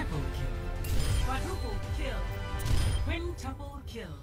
Triple kill. Quadruple kill. Quintuple kill.